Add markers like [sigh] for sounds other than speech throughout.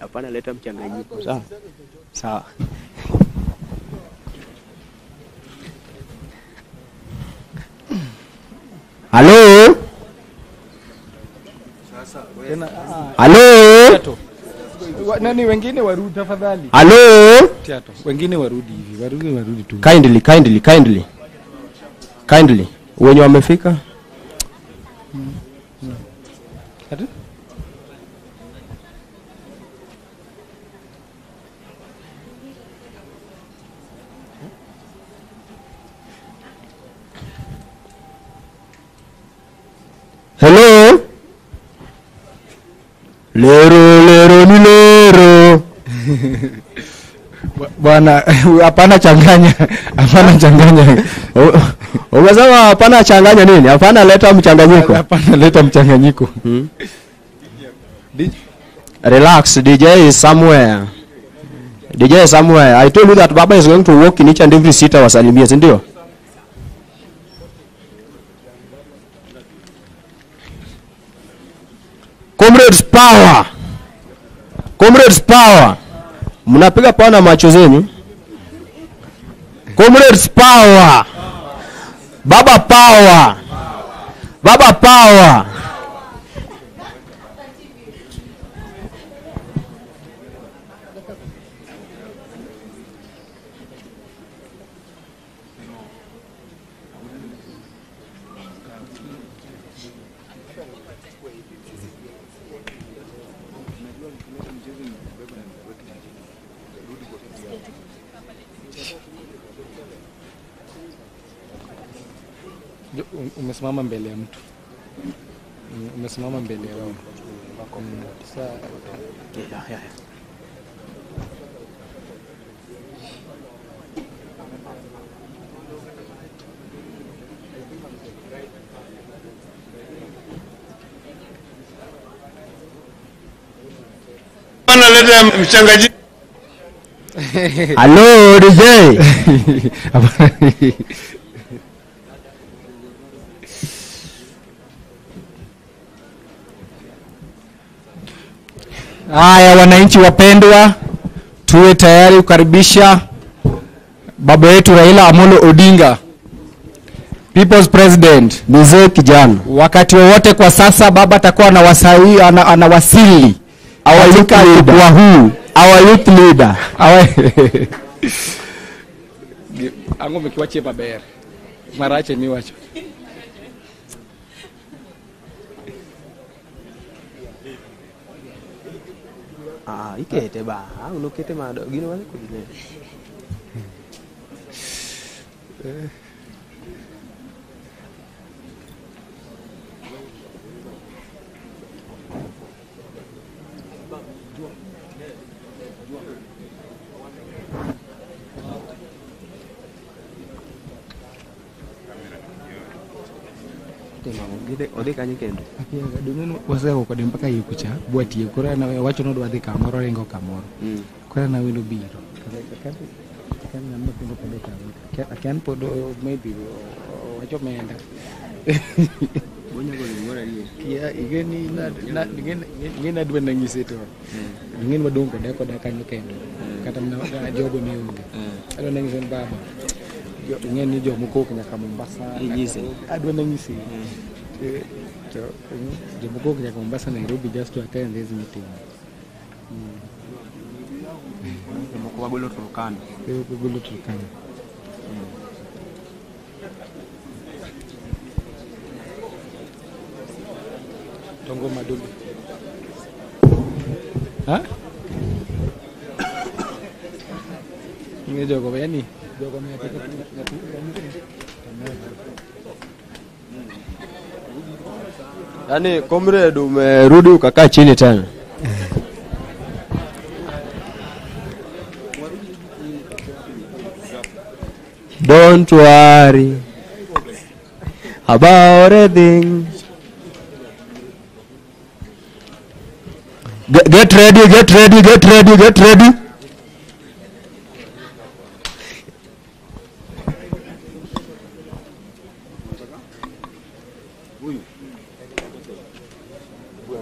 Hapana, leta mchanganyiko. Sawa sawa. Halo, halo, Nani wengine warudi tafadhali. halo. Tiato. Wengine warudi hivi. Warudi warudi tu. Kindly, kindly, kindly, kindly. Wenye wamefika Hello? Lero, lero ni lero. [laughs] Bwa- Bwana [laughs] hapana changanya. Hapana changanya. Umesema hapana changanya nini? Hapana leta mchanganyiko. Hapana leta mchanganyiko. Hmm? Relax, DJ is somewhere. DJ is somewhere. I told you that Baba is going to walk in each and every seat awasalimie, si ndio? Comrades power. Comrades power. Mnapiga power na macho zenu. Comrades power. Baba power. Baba power. Umesimama mbele ya mtu. Mm, Umesimama mbele ya wao. Mm, analeta mchanganyiko Hello DJ. [laughs] Haya, wananchi wapendwa, tuwe tayari kukaribisha baba yetu Raila Amolo Odinga, People's President. Mzee kijana. Wakati wowote kwa sasa baba atakuwa anawasili ana- anawasili katika jukwaa huu Our youth leader. Awe. [laughs] Ango mekiwachie maber. Marache miwacho. Ah, ikete ba. Ah, unokete mado. Gino wale kudine. Tema ngide ode kanyo kendo. Wasego kode mpaka yukucha bwatie kora na wacho nodwa dhi kamoro ringo kamoro. Mm. Kora nawe nobiro kode pod maybe wacho menda. Bonya golo ngora ni. Kia igeni na na igeni igeni adwa nang'ise to. Ingeni wadong koda koda kanyo kendo. Kata jogo mionge. adwa nanyise ni baba ing'e ni jomoko ok nyaka mombasa. Inyise. adwa nang'ise Eh, to mm, jomoko ok nyaka mombasa nairobi just to attend this meeting. Moko wagolo Turkana. Koro kogolo turkana. Tongo madogo ha ing'e jogo yani Yaani comrade umerudi ukakaa chini tena. Don't worry about anything. Get, get ready, get ready, get ready, get ready. Huyu. Huyu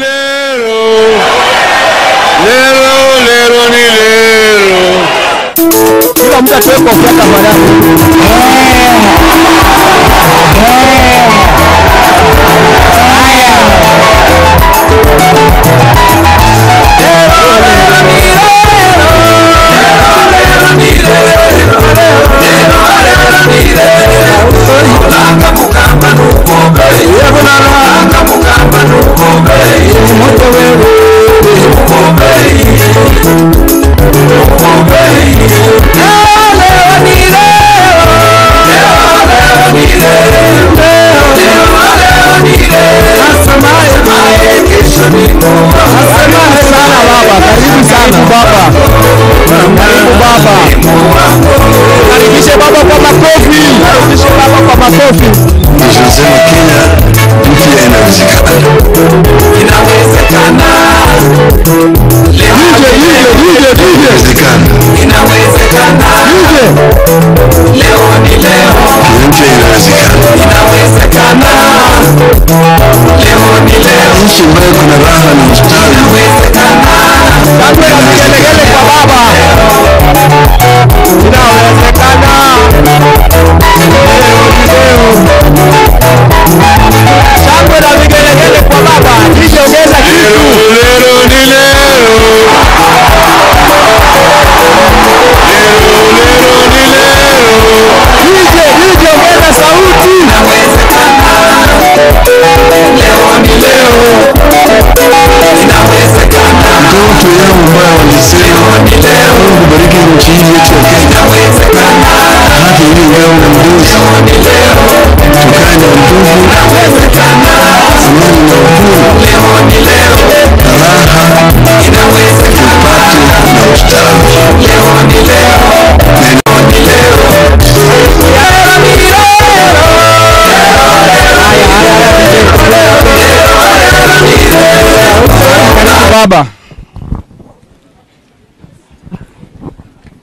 lero, lero, lero, ni lero. Hombre, fue por qué acabará. kilichotokea hata ili wewe na mbuzi tukae na nguvu amani na uhuru raha tupate na ustawi Baba.